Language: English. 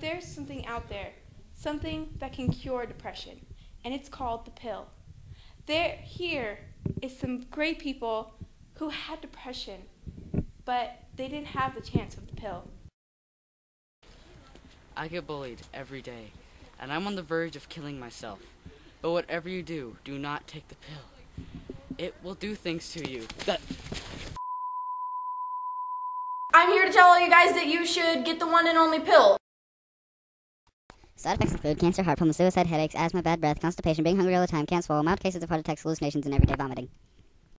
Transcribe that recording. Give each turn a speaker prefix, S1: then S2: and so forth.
S1: There's something out there, something that can cure depression, and it's called the pill. There, here is some great people who had depression, but they didn't have the chance of the pill.
S2: I get bullied every day, and I'm on the verge of killing myself. But whatever you do, do not take the pill. It will do things to you that
S3: I'm here to tell all you guys that you should get the one and only pill.
S4: Side effects include cancer, heart problems, suicide, headaches, asthma, bad breath, constipation, being hungry all the time, can't swallow, mild cases of heart attacks, hallucinations, and everyday vomiting.